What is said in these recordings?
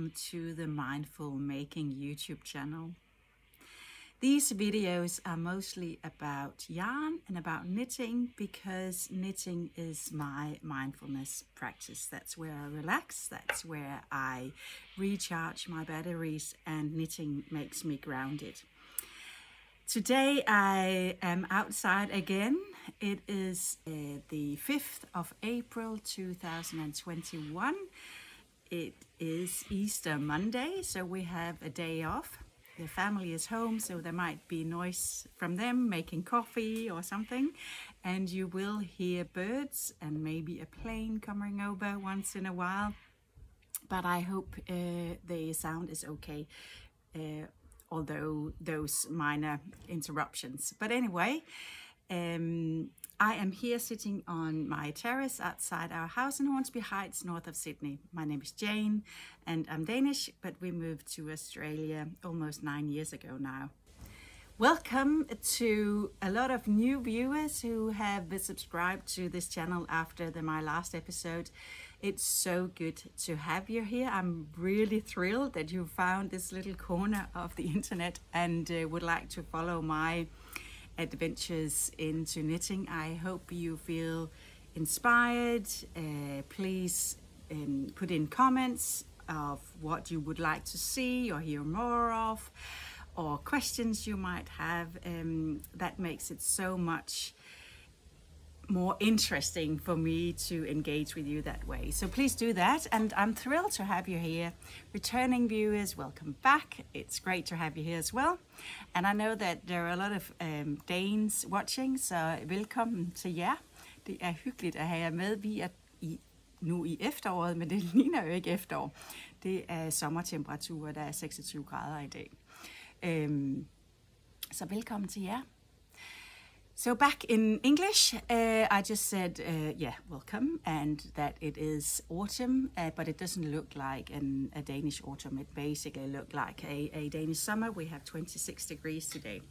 welcome to the Mindful Making YouTube channel. These videos are mostly about yarn and about knitting because knitting is my mindfulness practice. That's where I relax, that's where I recharge my batteries, and knitting makes me grounded. Today I am outside again. It is uh, the 5th of April 2021. It is Easter Monday, so we have a day off the family is home, so there might be noise from them making coffee or something. And you will hear birds and maybe a plane coming over once in a while. But I hope uh, the sound is okay, uh, although those minor interruptions. But anyway, um, I am here sitting on my terrace outside our house in Hornsby Heights, north of Sydney. My name is Jane and I'm Danish, but we moved to Australia almost nine years ago now. Welcome to a lot of new viewers who have subscribed to this channel after the, my last episode. It's so good to have you here. I'm really thrilled that you found this little corner of the internet and uh, would like to follow my adventures into knitting. I hope you feel inspired. Uh, please um, put in comments of what you would like to see or hear more of or questions you might have. Um, that makes it so much more interesting for me to engage with you that way. So please do that. And I'm thrilled to have you here. Returning viewers, welcome back. It's great to have you here as well. And I know that there are a lot of um, Danes watching, så velkommen til jer. Det er hyggeligt at have jer med. Vi er i, nu i efteråret, men det ligner jo ikke efterår. Det er sommertemperaturer, der er 26 grader i dag. Um, så velkommen til jer. So back in English, uh, I just said, uh, yeah, welcome, and that it is autumn, uh, but it doesn't look like an, a Danish autumn. It basically looked like a, a Danish summer. We have 26 degrees today.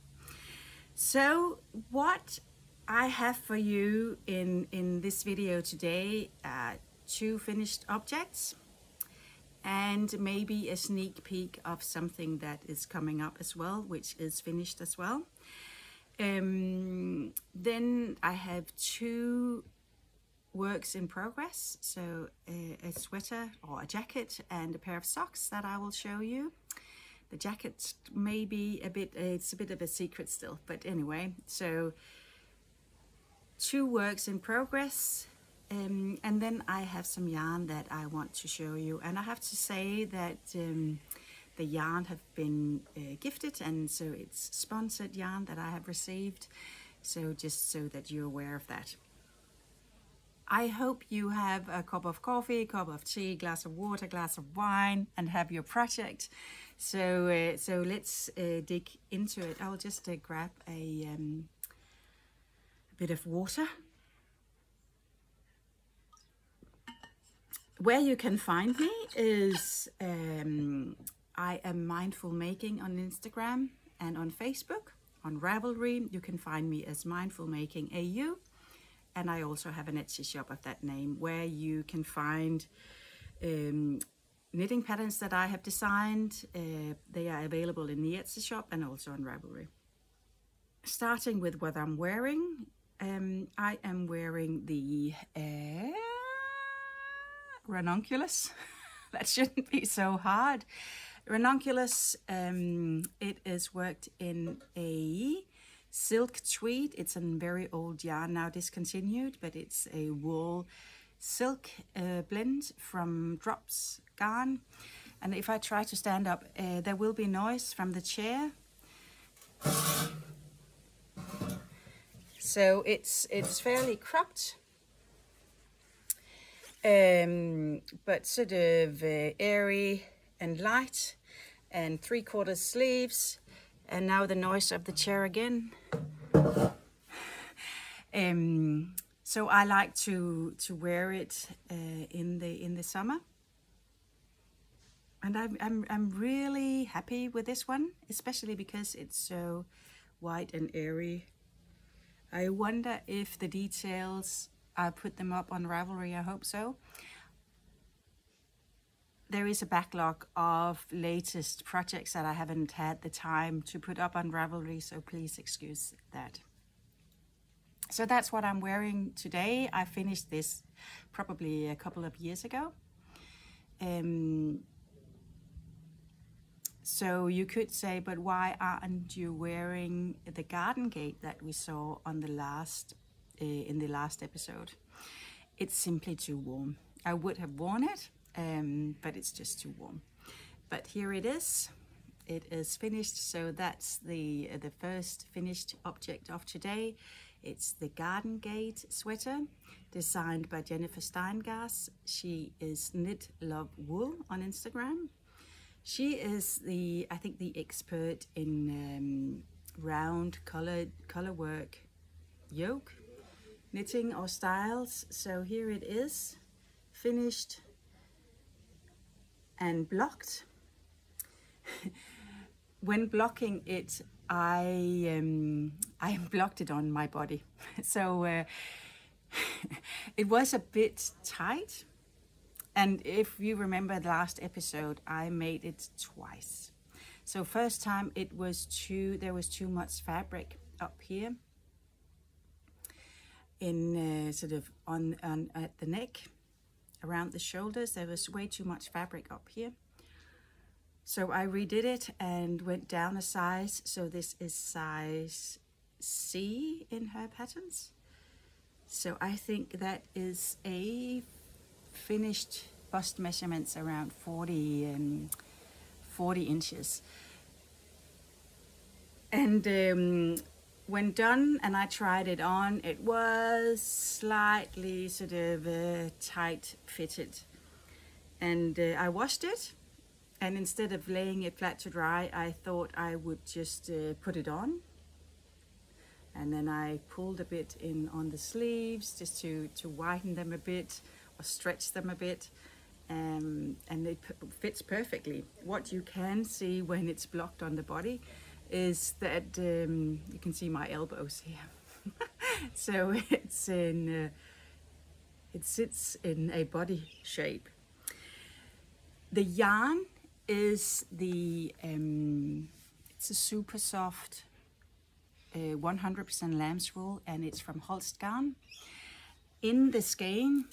So what I have for you in, in this video today, two finished objects, and maybe a sneak peek of something that is coming up as well, which is finished as well. Um, then I have two works in progress, so a, a, sweater or a jacket and a pair of socks that I will show you. The jacket may be a bit, it's a bit of a secret still, but anyway, so two works in progress. Um, and then I have some yarn that I want to show you. And I have to say that um, the yarn have been uh, gifted and so it's sponsored yarn that I have received so just so that you're aware of that. I hope you have a cup of coffee, cup of tea, glass of water, glass of wine and have your project. So uh, so let's uh, dig into it. I'll just uh, grab a, um, a bit of water. Where you can find me is um, I am Mindful Making on Instagram and on Facebook. On Ravelry, you can find me as Mindful Making AU. And I also have an Etsy shop of that name where you can find um, knitting patterns that I have designed. Uh, they are available in the Etsy shop and also on Ravelry. Starting with what I'm wearing, um, I am wearing the uh, ranunculus. that shouldn't be so hard. Ranunculus, um, it is worked in a silk tweed. It's a very old yarn, now discontinued, but it's a wool silk uh, blend from Drops Garn. And if I try to stand up, uh, there will be noise from the chair. So it's it's fairly cropped, um, but sort of uh, airy and light and three quarter sleeves. And now the noise of the chair again. Um, so I like to to wear it uh, in the in the summer. And I'm, I'm, I'm really happy with this one especially because it's so white and airy. I wonder if the details I put them up on Ravelry I hope so there is a backlog of latest projects that I haven't had the time to put up on Ravelry, so please excuse that. So that's what I'm wearing today. I finished this probably a couple of years ago. Um, so you could say, but why aren't you wearing the garden gate that we saw on the last uh, in the last episode? It's simply too warm. I would have worn it, um, but it's just too warm. But here it is. It is finished, so that's the uh, the first finished object of today. It's the Garden Gate sweater, designed by Jennifer Steingass. She is Knit Love Wool on Instagram. She is the, I think, the expert in um, round colored color work yoke knitting or styles. So here it is, finished and blocked. when blocking it, I um, I blocked it on my body, so uh, it was a bit tight. And if you remember the last episode, I made it twice. So first time it was too there was too much fabric up here in uh, sort of on, on at the neck around the shoulders. There was way too much fabric up here. So I redid it and went down a size. So this is size C in her patterns. So I think that is a finished bust measurements around 40 um, 40 inches. And um, when done and I tried it on, it was slightly sort of uh, tight fitted. And uh, I washed it and instead of laying it flat to dry, I thought I would just uh, put it on. And then I pulled a bit in on the sleeves just to, to widen them a bit or stretch them a bit. Um, and it fits perfectly. What you can see when it's blocked on the body is that um, you can see my elbows here. so it's in, uh, it sits in a body shape. The yarn is the, um, it's a super soft 100% uh, lamb's wool and it's from Holst Garn. In the skein,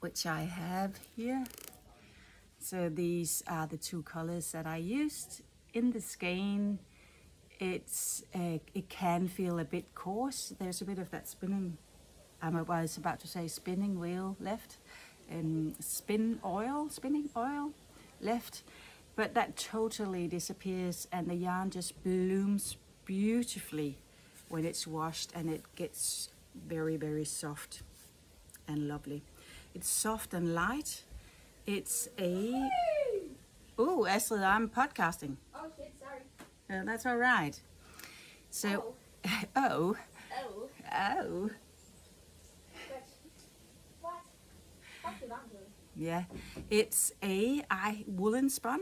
which I have here, so these are the two colors that I used in the skein, it's uh, it can feel a bit coarse. There's a bit of that spinning, I was about to say spinning wheel left, and spin oil, spinning oil left, but that totally disappears and the yarn just blooms beautifully when it's washed and it gets very, very soft and lovely. It's soft and light. It's a... Oh, Astrid, I'm podcasting. Oh. Uh, that's all right. So, oh. Oh. Oh. What? What did I do? Yeah, it's a I woolen spun.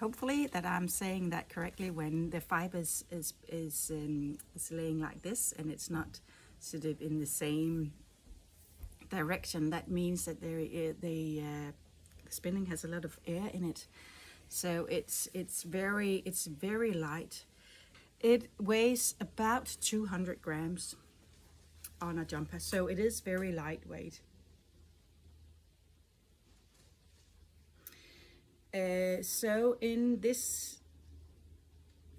Hopefully that I'm saying that correctly when the fibers is is um, is laying like this and it's not sort of in the same direction. That means that there the uh, spinning has a lot of air in it. So it's it's very it's very light. It weighs about 200 grams on a jumper, so it is very lightweight. Uh, so in this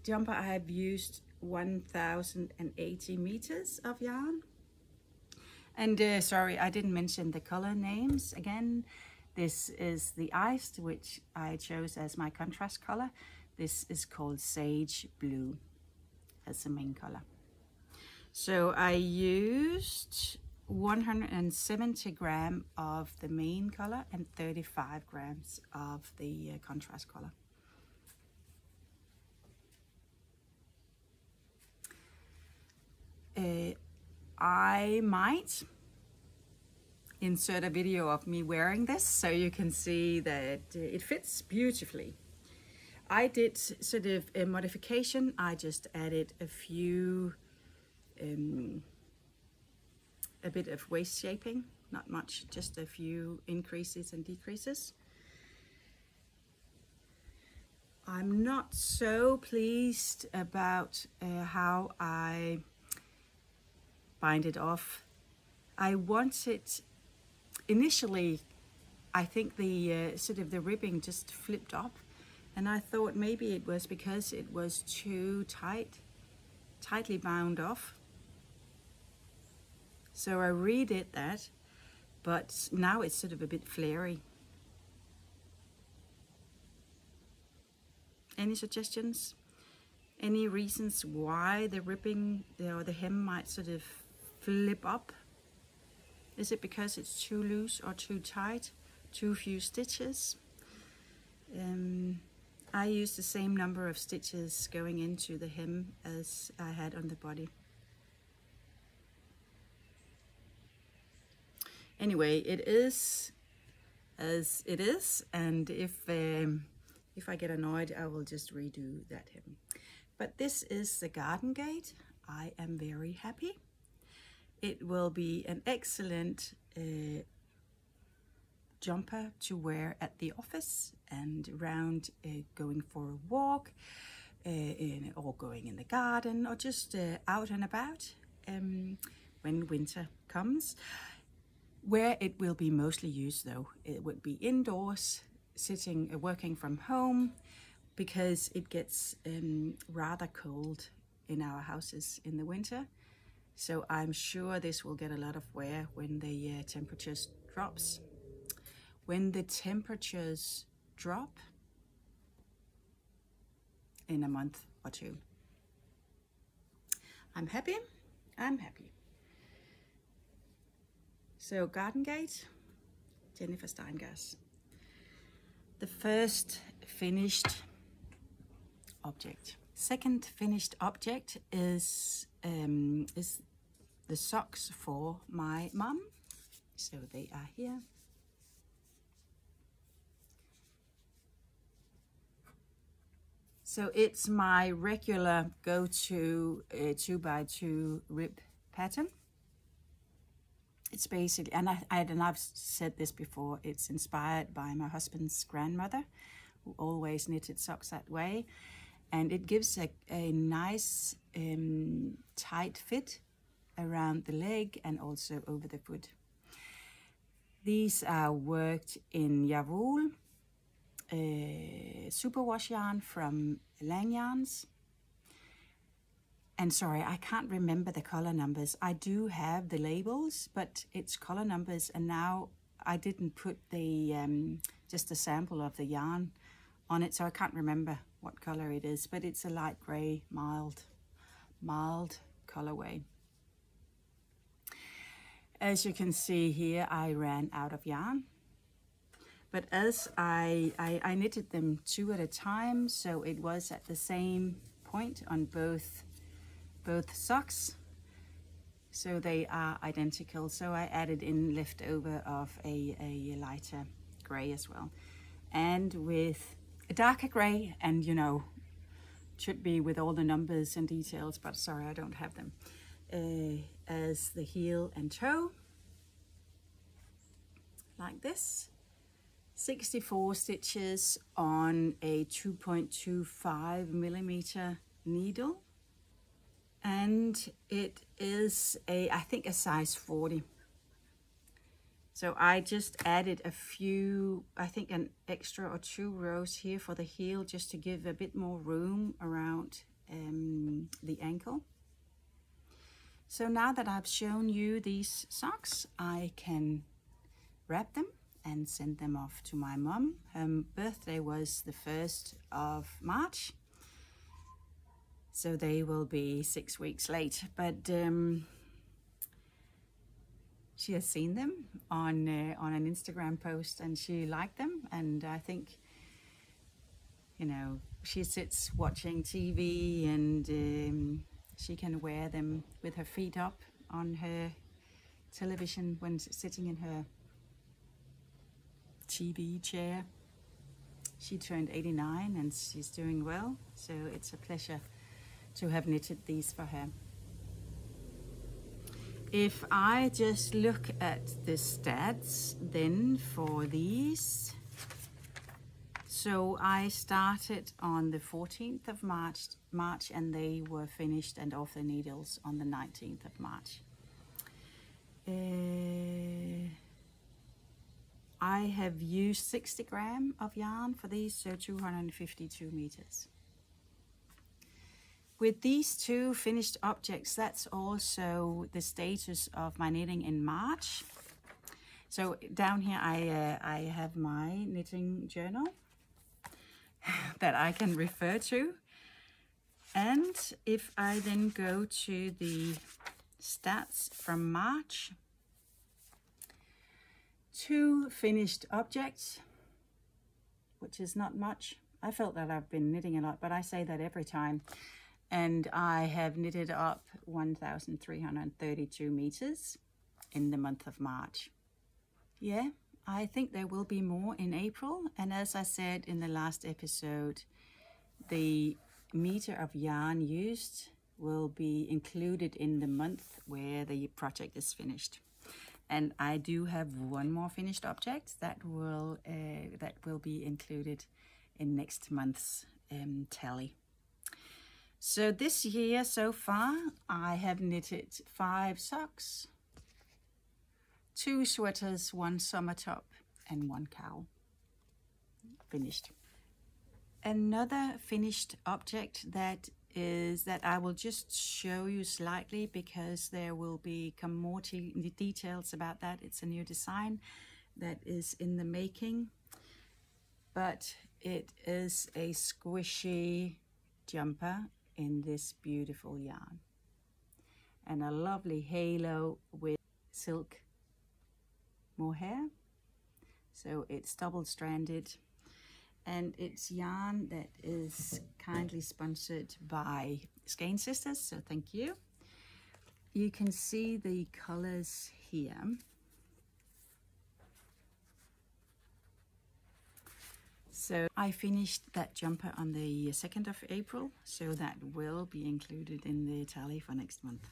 jumper I have used 1080 meters of yarn. And uh, sorry, I didn't mention the color names again. This is the iced, which I chose as my contrast color. This is called Sage Blue as the main color. So I used 170 gram of the main color and 35 grams of the uh, contrast color. Uh, I might insert a video of me wearing this so you can see that it fits beautifully. I did sort of a modification. I just added a few, um, a bit of waist shaping, not much, just a few increases and decreases. I'm not so pleased about uh, how I bind it off. I wanted initially, I think the uh, sort of the ribbing just flipped up, and I thought maybe it was because it was too tight, tightly bound off. So I redid that, but now it's sort of a bit flary. Any suggestions? Any reasons why the ribbing or the hem might sort of flip up? Is it because it's too loose or too tight? Too few stitches? Um, I use the same number of stitches going into the hem as I had on the body. Anyway, it is as it is and if um, if I get annoyed I will just redo that hem. But this is the garden gate. I am very happy. It will be an excellent uh, jumper to wear at the office and around uh, going for a walk uh, in, or going in the garden or just uh, out and about um, when winter comes. Where it will be mostly used though, it would be indoors, sitting, uh, working from home, because it gets um, rather cold in our houses in the winter. So I'm sure this will get a lot of wear when the uh, temperatures drops. When the temperatures drop in a month or two. I'm happy. I'm happy. So Garden Gate, Jennifer Steingass. The first finished object. Second finished object is um, is the socks for my mum. So they are here. So it's my regular go-to uh, two by two rib pattern. It's basically, and I, and I've said this before. It's inspired by my husband's grandmother, who always knitted socks that way, and it gives a, a nice um, tight fit around the leg and also over the foot. These are worked in Jawoll, uh, superwash yarn from Lang Yarns. And sorry, I can't remember the color numbers. I do have the labels, but it's color numbers. And now I didn't put the um, just a sample of the yarn on it, so I can't remember what color it is. But it's a light gray, mild, mild colorway. As you can see here, I ran out of yarn. But as I, I, I knitted them two at a time, so it was at the same point on both both socks so they are identical so I added in leftover of a, a lighter gray as well and with a darker gray and you know should be with all the numbers and details but sorry I don't have them. Uh, as the heel and toe. Like this. 64 stitches on a 2.25 millimeter needle. And it is a I think a size 40 so I just added a few I think an extra or two rows here for the heel just to give a bit more room around um, the ankle. So now that I've shown you these socks I can wrap them and send them off to my mom. Her birthday was the 1st of March. So they will be six weeks late. But um, she has seen them on uh, on an Instagram post, and she liked them. And I think, you know, she sits watching TV, and um, she can wear them with her feet up on her television when sitting in her TV chair. She turned 89 and she's doing well, so it's a pleasure to have knitted these for her. If I just look at the stats then for these So I started on the 14th of March, March and they were finished and off the needles on the 19th of March. Uh, I have used 60 gram of yarn for these, so 252 meters. With these two finished objects, that's also the status of my knitting in March. So down here I, uh, I have my knitting journal that I can refer to. And if I then go to the stats from March, two finished objects, which is not much. I felt that I've been knitting a lot, but I say that every time. And I have knitted up 1,332 meters in the month of March. Yeah, I think there will be more in April. And as I said in the last episode, the meter of yarn used will be included in the month where the project is finished. And I do have one more finished object that will uh, that will be included in next month's um, tally. So this year so far, I have knitted five socks, two sweaters, one summer top, and one cowl. Finished. Another finished object that is that I will just show you slightly because there will be come more details about that. It's a new design that is in the making, but it is a squishy jumper in this beautiful yarn and a lovely halo with silk mohair. So it's double stranded and it's yarn that is kindly sponsored by Skein Sisters, so thank you. You can see the colors here. So I finished that jumper on the 2nd of April, so that will be included in the tally for next month.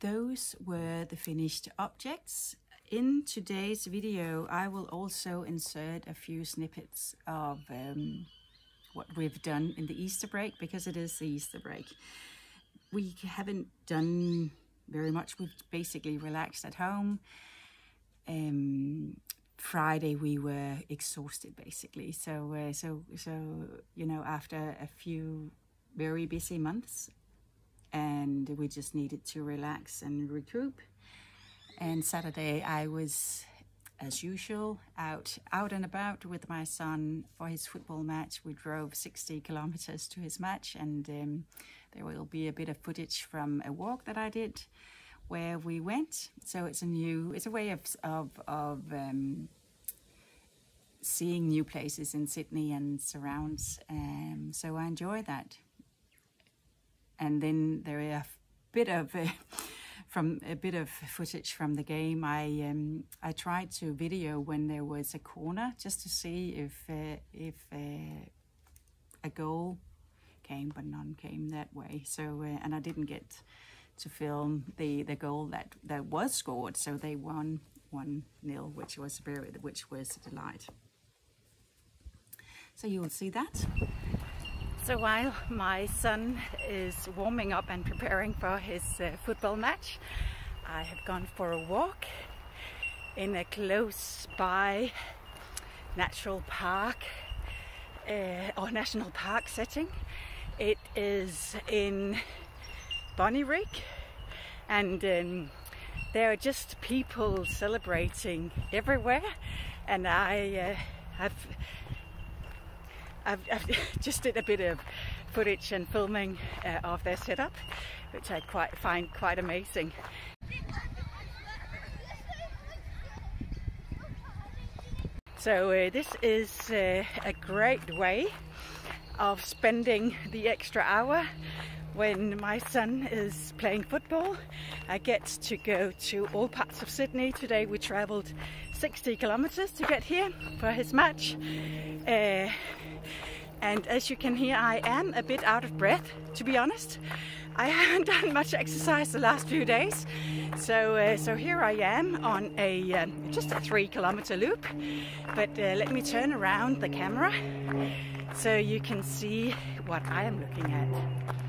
Those were the finished objects in today's video, I will also insert a few snippets of um, what we've done in the Easter break because it is the Easter break. We haven't done very much. We've basically relaxed at home. Um, Friday we were exhausted basically. So uh, so so you know after a few very busy months, and we just needed to relax and recoup and Saturday I was as usual out out and about with my son for his football match. We drove 60 kilometers to his match and um, there will be a bit of footage from a walk that I did where we went so it's a new it's a way of of, of um, seeing new places in Sydney and surrounds um, so I enjoy that and then there are a bit of uh, from a bit of footage from the game. I um, I tried to video when there was a corner just to see if uh, if uh, a goal came, but none came that way. So uh, and I didn't get to film the the goal that that was scored. So they won one nil, which was very which was a delight. So you will see that. So while my son is warming up and preparing for his uh, football match, I have gone for a walk in a close by natural park uh, or national park setting. It is in Bonnyrigg and um, there are just people celebrating everywhere and I uh, have I've, I've just did a bit of footage and filming uh, of their setup, which I quite find quite amazing. So uh, this is uh, a great way of spending the extra hour when my son is playing football. I get to go to all parts of Sydney. Today we travelled 60 kilometres to get here for his match. Uh, And as you can hear, I am a bit out of breath, to be honest. I haven't done much exercise the last few days. So, uh, so here I am on a um, just a three kilometer loop. But uh, let me turn around the camera so you can see what I am looking at.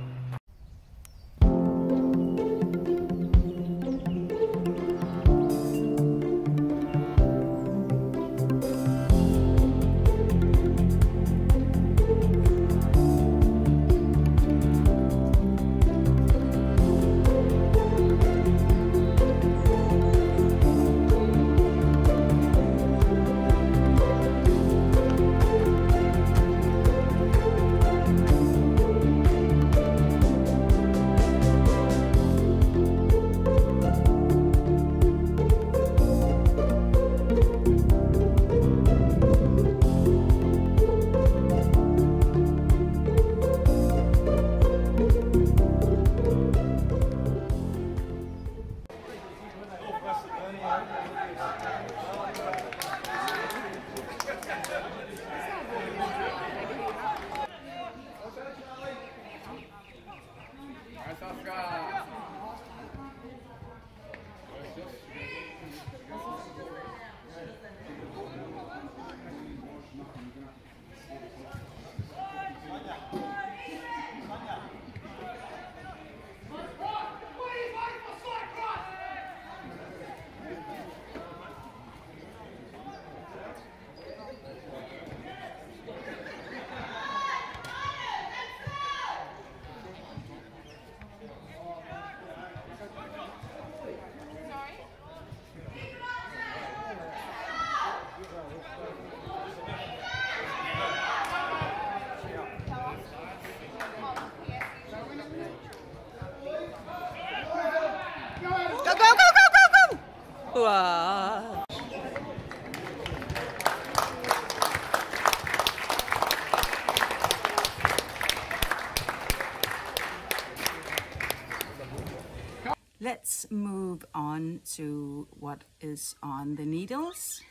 What is on the needles.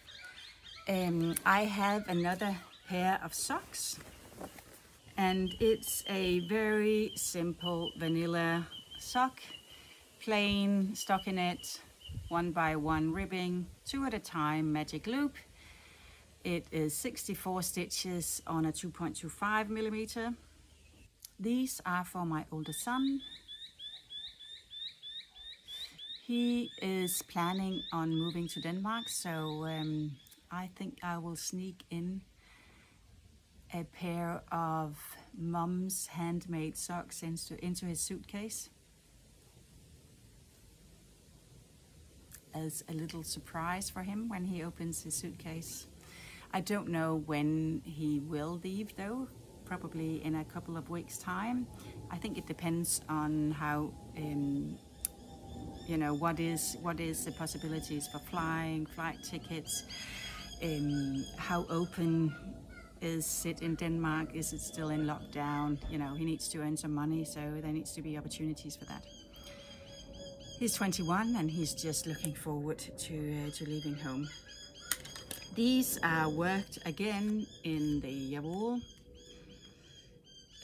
Um, I have another pair of socks and it's a very simple vanilla sock, plain stockinette, one by one ribbing, two at a time, magic loop. It is 64 stitches on a 2.25 millimeter. These are for my older son. He is planning on moving to Denmark, so um, I think I will sneak in a pair of mum's handmade socks into, into his suitcase. as a little surprise for him when he opens his suitcase. I don't know when he will leave though, probably in a couple of weeks time. I think it depends on how, um, you know, what is, what is the possibilities for flying, flight tickets, um, how open is it in Denmark, is it still in lockdown? You know, he needs to earn some money, so there needs to be opportunities for that. He's 21 and he's just looking forward to, uh, to leaving home. These are worked again in the wool.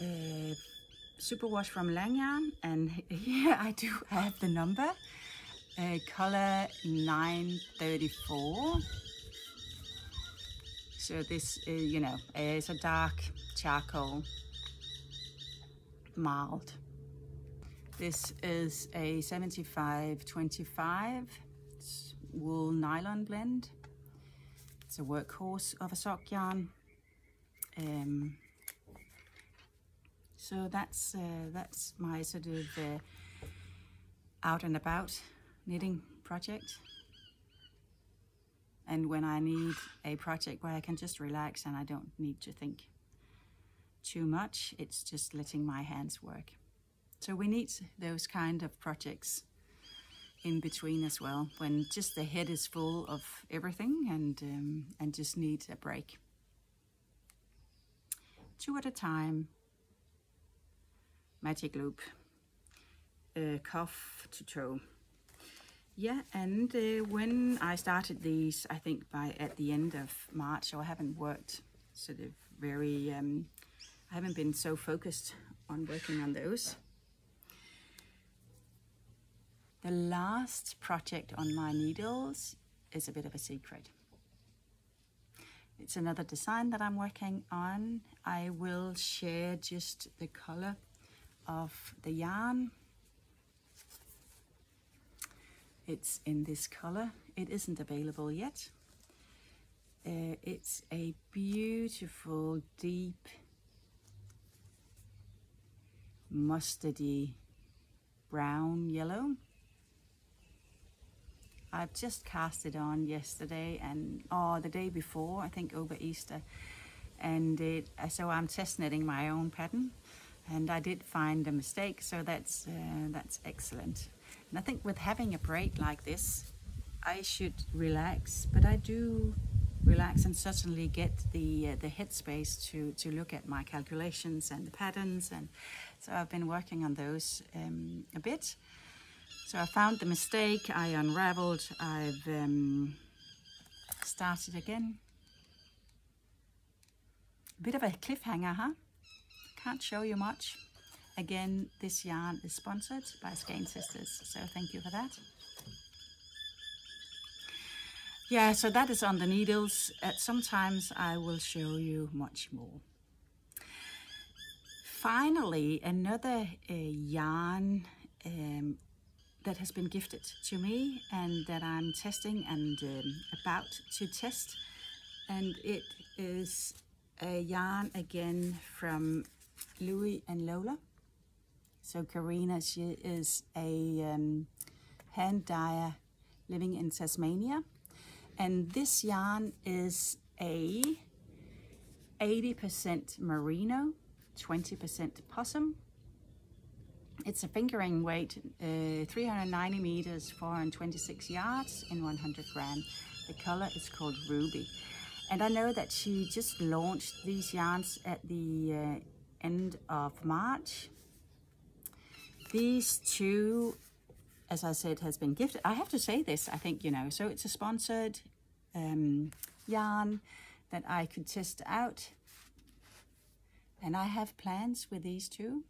Uh, superwash from Langyarn and here I do have the number. Uh, color 934. So this, is, you know, is a dark charcoal, mild. This is a 75-25 wool nylon blend. It's a workhorse of a sock yarn. Um, so that's uh, that's my sort of uh, out and about knitting project. And when I need a project where I can just relax and I don't need to think too much, it's just letting my hands work. So we need those kind of projects in between as well, when just the head is full of everything and, um, and just need a break. Two at a time, magic loop, uh, cuff to toe. Yeah, and uh, when I started these, I think by at the end of March, so I haven't worked sort of very um, I haven't been so focused on working on those. The last project on my needles is a bit of a secret. It's another design that I'm working on. I will share just the color of the yarn. It's in this color. It isn't available yet. Uh, it's a beautiful deep mustardy brown yellow. I've just cast it on yesterday and or oh, the day before, I think over Easter. And it, so I'm test knitting my own pattern and I did find a mistake, so that's, uh, that's excellent. And I think with having a break like this, I should relax, but I do relax and certainly get the uh, the headspace to to look at my calculations and the patterns. And so I've been working on those um, a bit. So I found the mistake I unraveled I've um, started again. Bit of a cliffhanger huh can't show you much again this yarn is sponsored by Skein Sisters so thank you for that yeah, so that is on the needles. Uh, sometimes I will show you much more. Finally, another uh, yarn um, that has been gifted to me and that I'm testing and um, about to test. And it is a yarn again from Louie and Lola. So Karina, she is a um, hand dyer living in Tasmania and this yarn is a 80% merino, 20% possum. It's a fingering weight, uh, 390 meters, 426 yards in 100 gram. The color is called Ruby. And I know that she just launched these yarns at the uh, end of March. These two as I said, has been gifted. I have to say this, I think, you know, so it's a sponsored um, yarn that I could test out. And I have plans with these two.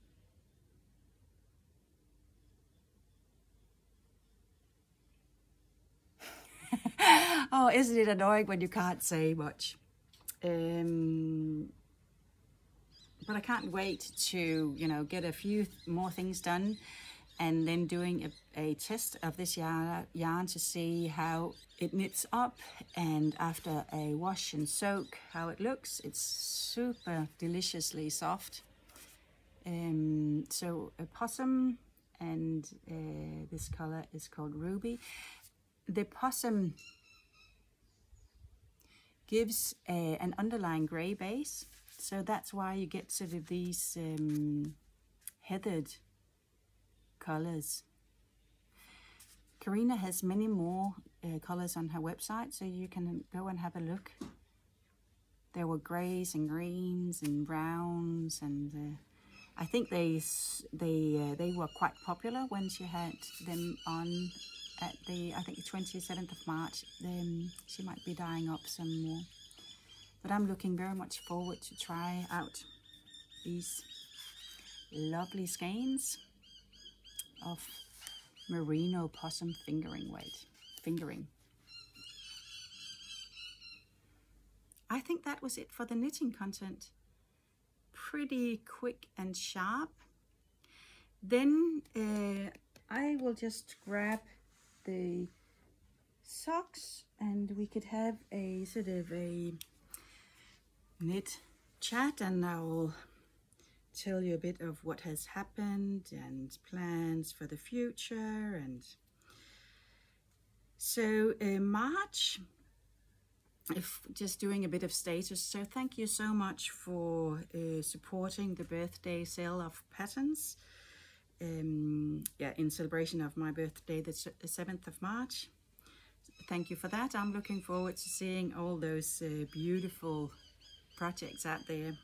oh, isn't it annoying when you can't say much? Um, but I can't wait to, you know, get a few more things done and then doing a, a test of this yarn, yarn to see how it knits up and after a wash and soak how it looks. It's super deliciously soft. Um, so a possum and uh, this color is called ruby. The possum gives a, an underlying gray base so that's why you get sort of these um, heathered colors. Karina has many more uh, colors on her website, so you can go and have a look. There were grays and greens and browns, and uh, I think they they uh, they were quite popular when she had them on at the I think the 27th of March. Then she might be dying up some more. But I'm looking very much forward to try out these lovely skeins of merino possum fingering weight fingering. I think that was it for the knitting content. Pretty quick and sharp. Then uh, I will just grab the socks and we could have a sort of a knit chat and I'll tell you a bit of what has happened and plans for the future and so in uh, March if just doing a bit of status so thank you so much for uh, supporting the birthday sale of patterns um, yeah in celebration of my birthday the 7th of March. Thank you for that. I'm looking forward to seeing all those uh, beautiful projects out there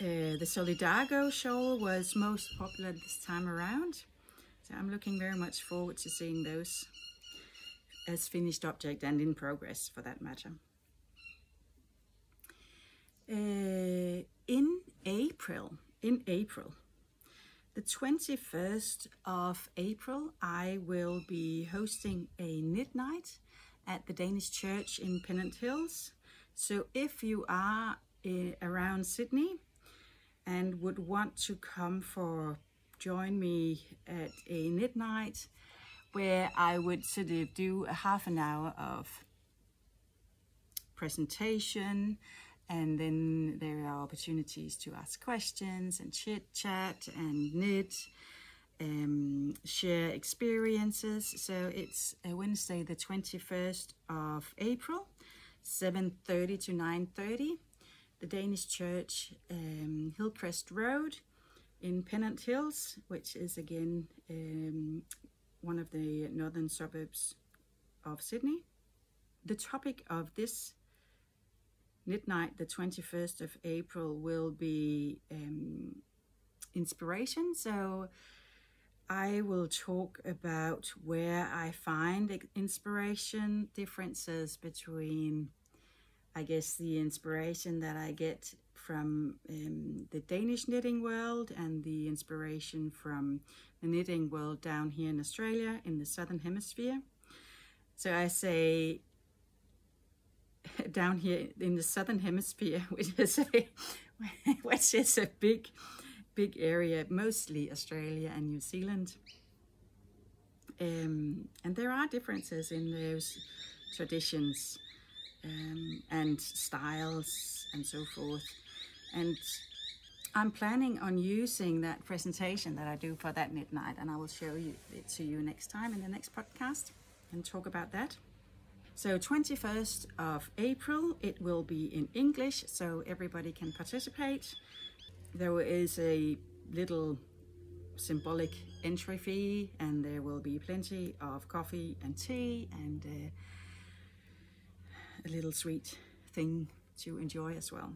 uh, the Solidago shawl was most popular this time around. So I'm looking very much forward to seeing those as finished object and in progress for that matter. Uh, in April, in April, the 21st of April, I will be hosting a knit night at the Danish Church in Pennant Hills. So if you are uh, around Sydney and would want to come for join me at a knit night where I would sort of do a half an hour of presentation and then there are opportunities to ask questions and chit chat and knit um, share experiences. So it's wednesday the 21st of april 7.30 to 9.30 the danish church um, hillcrest road in pennant hills which is again um, one of the northern suburbs of sydney the topic of this knit night, the 21st of April, will be um, inspiration. So I will talk about where I find inspiration, differences between, I guess, the inspiration that I get from um, the Danish knitting world and the inspiration from the knitting world down here in Australia in the Southern Hemisphere. So I say down here in the southern hemisphere, which is a which is a big, big area, mostly Australia and New Zealand. Um, and there are differences in those traditions um, and styles and so forth. And I'm planning on using that presentation that I do for that knit night, and I will show you it to you next time in the next podcast and talk about that. So 21st of April, it will be in English, so everybody can participate. There is a little symbolic entry fee and there will be plenty of coffee and tea and uh, a little sweet thing to enjoy as well.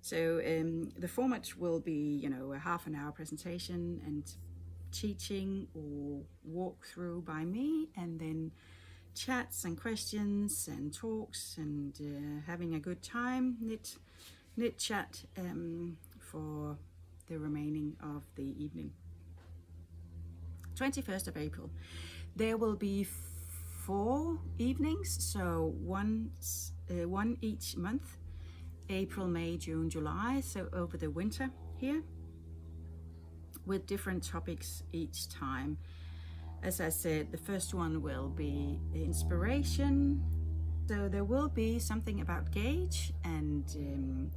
So um, the format will be, you know, a half an hour presentation and teaching or walkthrough by me and then chats and questions and talks and uh, having a good time, knit, knit chat um, for the remaining of the evening. 21st of April. There will be four evenings, so one, uh, one each month, April, May, June, July, so over the winter here, with different topics each time as I said, the first one will be inspiration. So there will be something about gauge and um,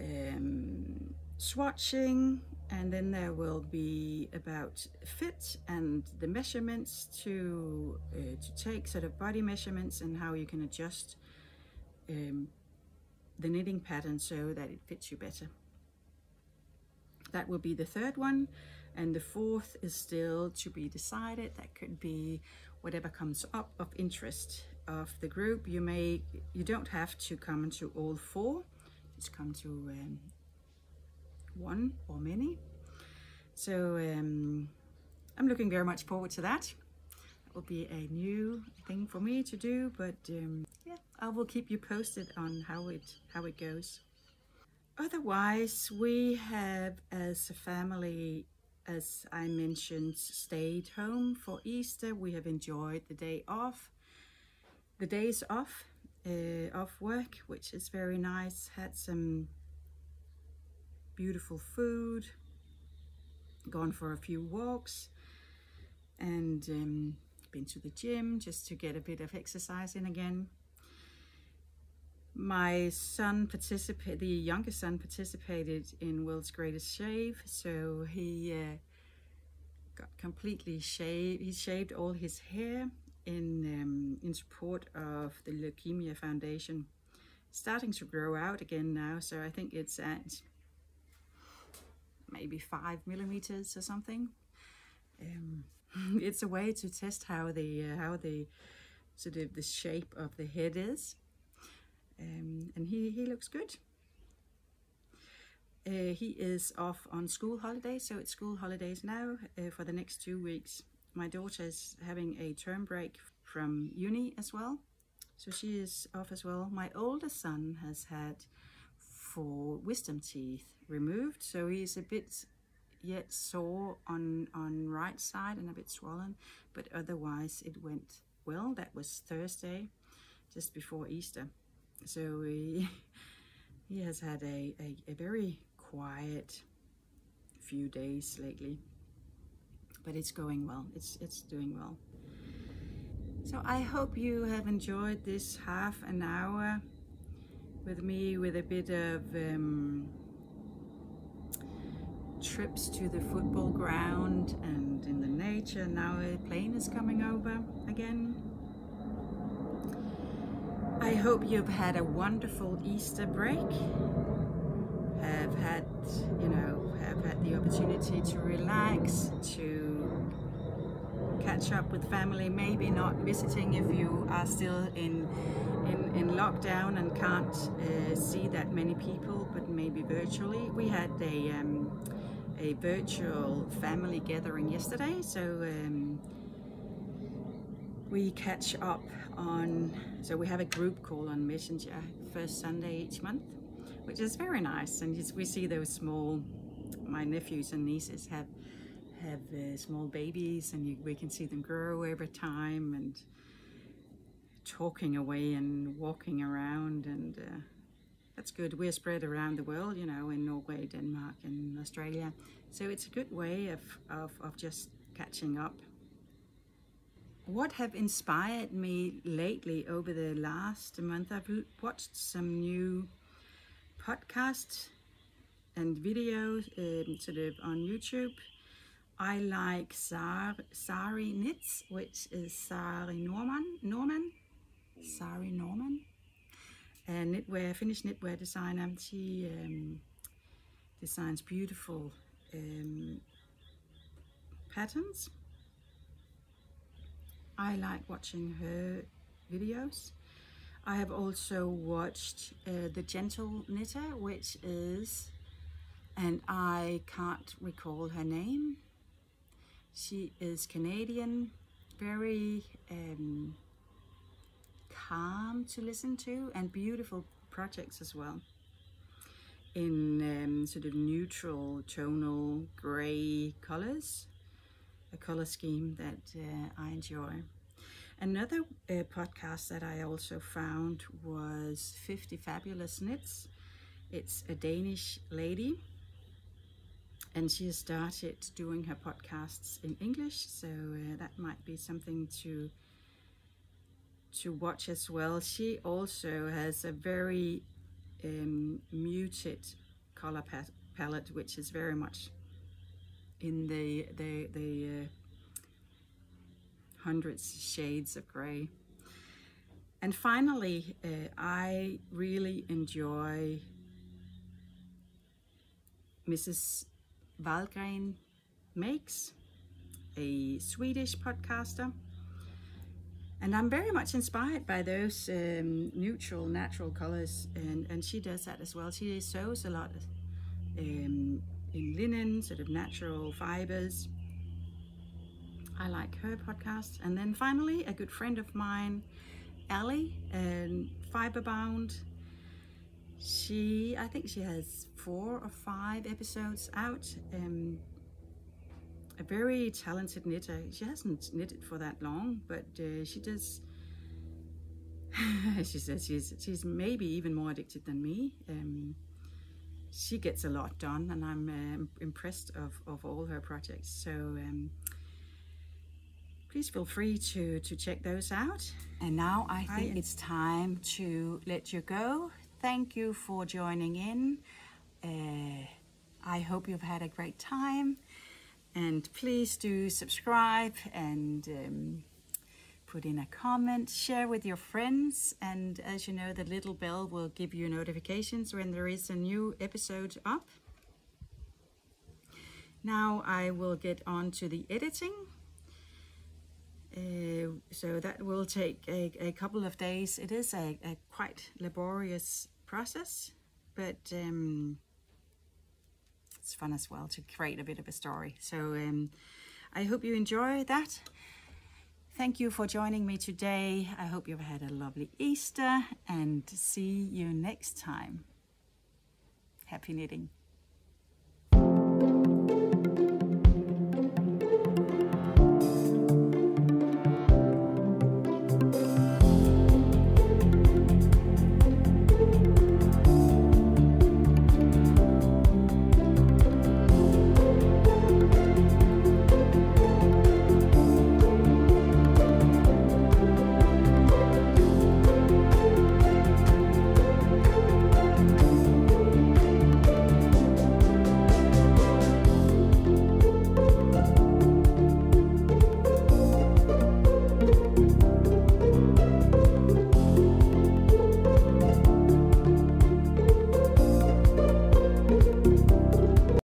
um, swatching, and then there will be about fit and the measurements to uh, to take sort of body measurements and how you can adjust um, the knitting pattern so that it fits you better. That will be the third one and the fourth is still to be decided. That could be whatever comes up of interest of the group. You may, you don't have to come to all four, come to um, one or many. So um, I'm looking very much forward to that. That will be a new thing for me to do, but um, yeah, I will keep you posted on how it how it goes. Otherwise, we have as a family as I mentioned, stayed home for Easter. We have enjoyed the day off, the days off, uh, off work, which is very nice. Had some beautiful food, gone for a few walks, and um, been to the gym just to get a bit of exercise in again my son participated, the youngest son participated in World's Greatest Shave, so he uh, got completely shaved. He shaved all his hair in um, in support of the Leukemia Foundation. Starting to grow out again now, so I think it's at maybe five millimeters or something. Um, it's a way to test how the uh, how the sort of the shape of the head is um, and he, he looks good. Uh, he is off on school holidays, so it's school holidays now uh, for the next two weeks. My daughter is having a term break from uni as well, so she is off as well. My oldest son has had four wisdom teeth removed. So he's a bit yet sore on on right side and a bit swollen, but otherwise it went well. That was Thursday, just before Easter. So he, he has had a, a, a very quiet few days lately, but it's going well. It's it's doing well. So I hope you have enjoyed this half an hour with me with a bit of um, trips to the football ground and in the nature. Now a plane is coming over again. I hope you've had a wonderful Easter break. Have had, you know, have had the opportunity to relax, to catch up with family, maybe not visiting if you are still in in, in lockdown and can't uh, see that many people, but maybe virtually. We had a um, a virtual family gathering yesterday, so um, we catch up on. So we have a group call on Messenger first Sunday each month, which is very nice, and we see those small. My nephews and nieces have have uh, small babies and you, we can see them grow over time and talking away and walking around and uh, that's good. We're spread around the world, you know, in Norway, Denmark and Australia. So it's a good way of, of, of just catching up. What have inspired me lately over the last month, I've watched some new podcasts and videos um, sort of on YouTube I like Sar, Sari Knits, which is Sari Norman, Norman, Sari Norman, a knitwear, Finnish knitwear designer. She um, designs beautiful um, patterns. I like watching her videos. I have also watched uh, The Gentle Knitter, which is, and I can't recall her name, she is Canadian, very um, calm to listen to and beautiful projects as well in um, sort of neutral tonal grey colours, a colour scheme that uh, I enjoy. Another uh, podcast that I also found was 50 Fabulous Knits. It's a Danish lady and she has started doing her podcasts in English, so uh, that might be something to to watch as well. She also has a very um, muted color palette, which is very much in the the the uh, hundreds shades of gray. And finally, uh, I really enjoy Mrs. Wahlgren makes, a Swedish podcaster. And I'm very much inspired by those um, neutral, natural colors, and, and she does that as well. She sews a lot um, in linen, sort of natural fibers. I like her podcast. And then finally, a good friend of mine, Ellie, um, Fiberbound. She, I think she has four or five episodes out. Um, a very talented knitter. She hasn't knitted for that long, but uh, she does. she says she's she's maybe even more addicted than me. Um, she gets a lot done, and I'm uh, impressed of, of all her projects. So um, please feel free to to check those out. And now I think I, it's time to let you go. Thank you for joining in. Uh, I hope you've had a great time and please do subscribe and um, put in a comment, share with your friends and as you know the little bell will give you notifications when there is a new episode up. Now I will get on to the editing. Uh, so that will take a, a, couple of days. It is a, a quite laborious process, but um, it's fun as well to create a bit of a story. So um, I hope you enjoy that. Thank you for joining me today. I hope you've had a lovely Easter and see you next time. Happy knitting.